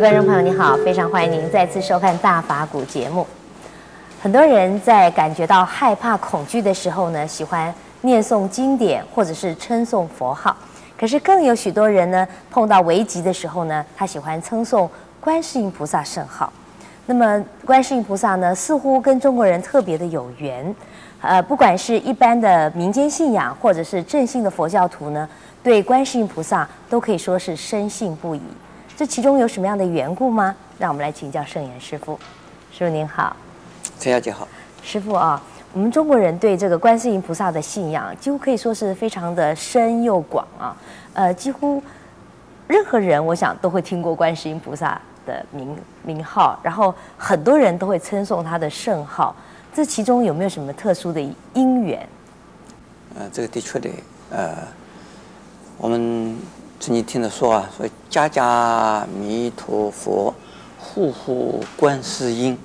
观众朋友，你好，非常欢迎您再次收看《大法古》节目。很多人在感觉到害怕、恐惧的时候呢，喜欢念诵经典或者是称颂佛号。可是更有许多人呢，碰到危急的时候呢，他喜欢称颂观世音菩萨圣号。那么，观世音菩萨呢，似乎跟中国人特别的有缘。呃，不管是一般的民间信仰，或者是正信的佛教徒呢，对观世音菩萨都可以说是深信不疑。这其中有什么样的缘故吗？让我们来请教圣严师傅。师傅您好，陈小姐好。师傅啊，我们中国人对这个观世音菩萨的信仰，几乎可以说是非常的深又广啊。呃，几乎任何人，我想都会听过观世音菩萨的名名号，然后很多人都会称颂他的圣号。这其中有没有什么特殊的因缘？呃，这个的确的，呃，我们。曾经听他说啊，说家家弥陀佛，户户观世音，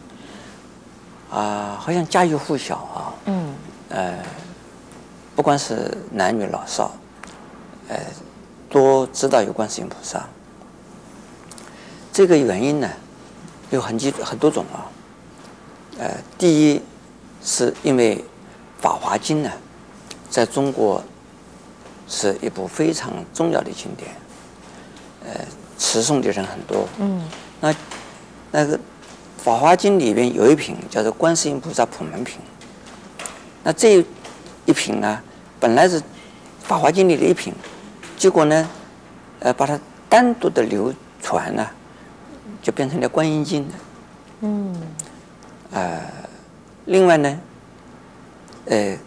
啊，好像家喻户晓啊。嗯。呃，不管是男女老少，呃，都知道有观世音菩萨。这个原因呢，有很几很多种啊。呃，第一，是因为《法华经》呢，在中国。是一部非常重要的经典，呃，持诵的人很多。嗯，那那个《法华经》里边有一品叫做《观世音菩萨普门品》，那这一品呢，本来是《法华经》里的一品，结果呢，呃，把它单独的流传呢，就变成了《观音经》嗯，呃，另外呢，呃，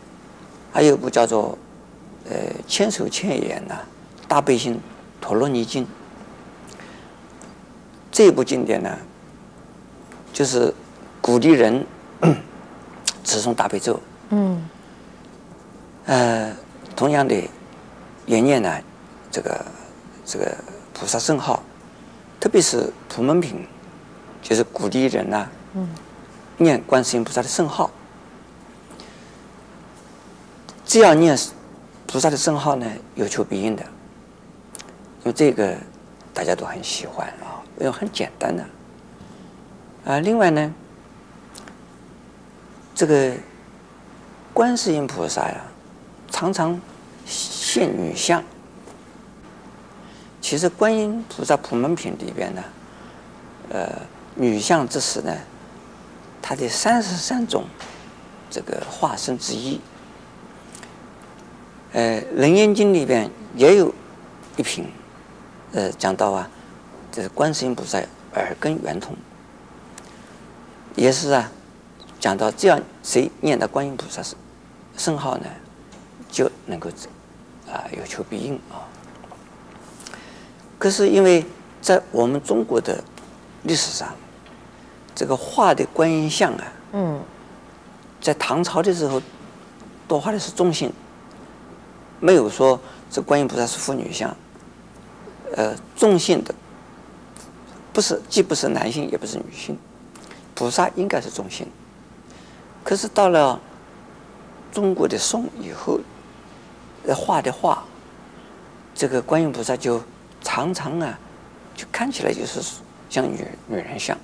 还有一部叫做。呃，千手千眼呐，大悲心陀罗尼经这部经典呢，就是鼓励人 持诵大悲咒。嗯。呃，同样的，也念呢，这个这个菩萨圣号，特别是普门品，就是鼓励人呐，念观世音菩萨的圣号，只要念。菩萨的圣号呢，有求必应的，因为这个大家都很喜欢啊，因为很简单的。啊，另外呢，这个观世音菩萨呀，常常现女相。其实观音菩萨普门品里边呢，呃，女相之时呢，它的三十三种这个化身之一。呃，《楞严经》里边也有一品，呃，讲到啊，这是观世音菩萨耳根圆通，也是啊，讲到这样谁念的观音菩萨是圣号呢，就能够啊有求必应啊。可是因为在我们中国的历史上，这个画的观音像啊，嗯，在唐朝的时候，多画的是中性。没有说这观音菩萨是妇女像，呃，中性的，不是既不是男性也不是女性，菩萨应该是中性。可是到了中国的宋以后，画的画，这个观音菩萨就常常啊，就看起来就是像女女人像。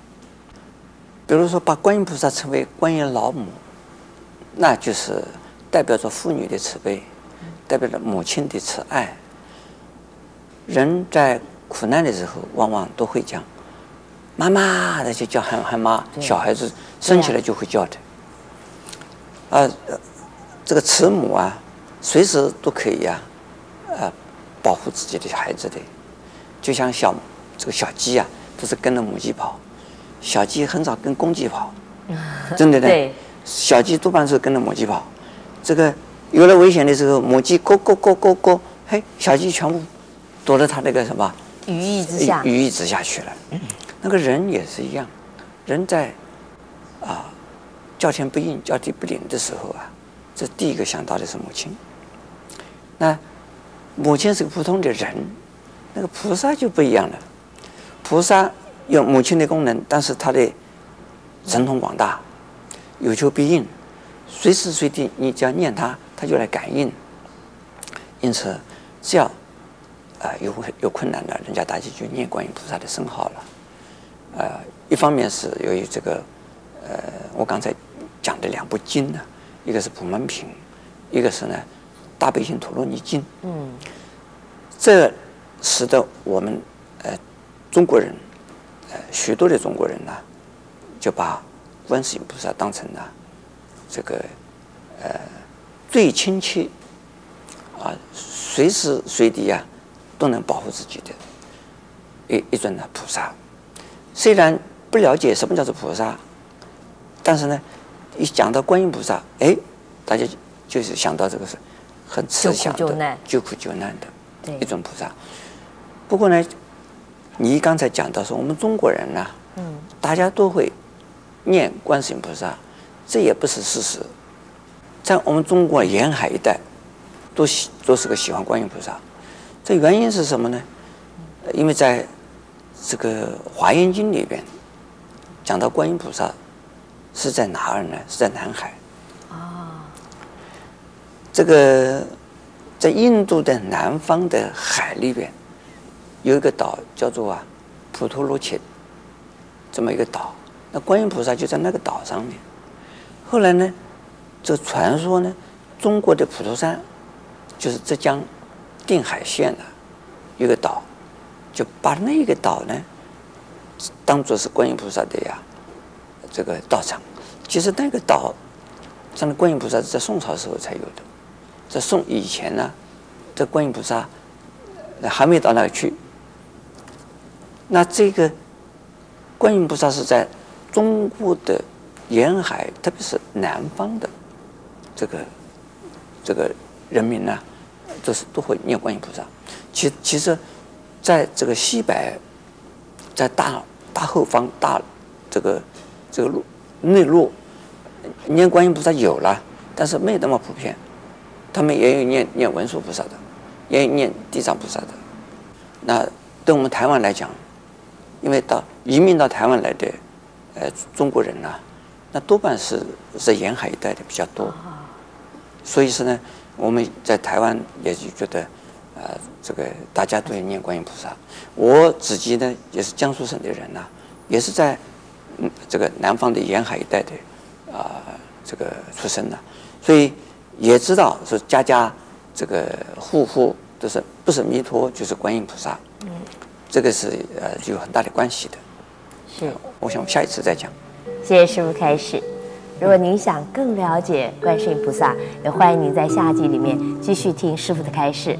比如说把观音菩萨称为观音老母，那就是代表着妇女的慈悲。代表着母亲的慈爱。人在苦难的时候，往往都会讲“妈妈”的，就叫喊喊妈。小孩子生起来就会叫的。啊，这个慈母啊，随时都可以啊，呃，保护自己的孩子的。就像小这个小鸡啊，都是跟着母鸡跑，小鸡很少跟公鸡跑，真的的。小鸡多半是跟着母鸡跑，这个。有了危险的时候，母鸡咕咕咕咕咕，嘿，小鸡全部躲到它那个什么羽翼之下，羽翼之下去了。那个人也是一样，人在啊叫天不应、叫地不灵的时候啊，这第一个想到的是母亲。那母亲是个普通的人，那个菩萨就不一样了。菩萨有母亲的功能，但是他的神通广大，有求必应，随时随地你只要念他。他就来感应，因此，只要啊有有困难的，人家大家就念观音菩萨的圣号了。呃，一方面是由于这个，呃，我刚才讲的两部经呢，一个是《普门品》，一个是呢《大悲心陀罗尼经》。嗯，这使得我们呃中国人，呃许多的中国人呢，就把观世音菩萨当成了这个呃最亲切啊，随时随地啊都能保护自己的。一一尊的菩萨，虽然不了解什么叫做菩萨，但是呢，一讲到观音菩萨，哎，大家就是想到这个是很慈祥的、救苦救难的一种菩萨。不过呢，你刚才讲到说我们中国人呢，嗯，大家都会念观世音菩萨，这也不是事实。在我们中国沿海一带，都喜都是个喜欢观音菩萨。这原因是什么呢？因为在这个《华严经》里边讲到观音菩萨是在哪儿呢？是在南海。啊。这个在印度的南方的海里边有一个岛叫做啊普陀罗切，这么一个岛。那观音菩萨就在那个岛上面。后来呢，这传说呢，中国的普陀山就是浙江定海县的一个岛。就把那个岛呢，当做是观音菩萨的呀，这个道场。其实那个岛上的观音菩萨是在宋朝时候才有的，在宋以前呢，这观音菩萨还没到那去。那这个观音菩萨是在中国的沿海，特别是南方的这个这个人民呢，就是都会念观音菩萨。其其实。在这个西北，在大大后方大这个这个路内陆，念观音菩萨有了，但是没那么普遍。他们也有念念文殊菩萨的，也有念地藏菩萨的。那对我们台湾来讲，因为到移民到台湾来的呃中国人呢，那多半是在沿海一带的比较多。所以说呢，我们在台湾也就觉得。呃，这个大家都要念观音菩萨。我自己呢，也是江苏省的人呐，也是在嗯这个南方的沿海一带的啊，这个出生的，所以也知道是家家这个户户都是不是弥陀就是观音菩萨。嗯，这个是呃有很大的关系的。是，我想下一次再讲。谢谢师傅开始。如果您想更了解观世音菩萨，也欢迎您在下集里面继续听师傅的开示。